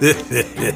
Hehehehe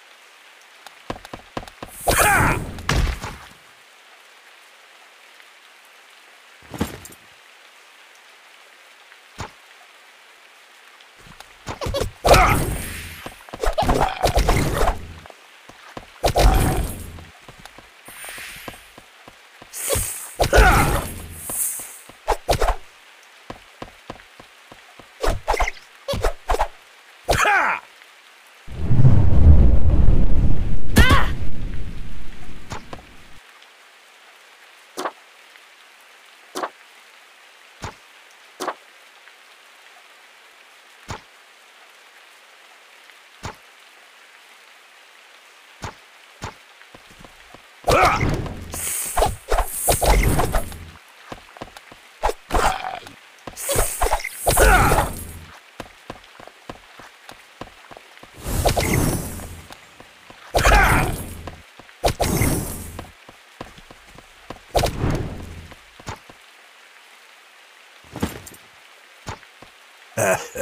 Ah!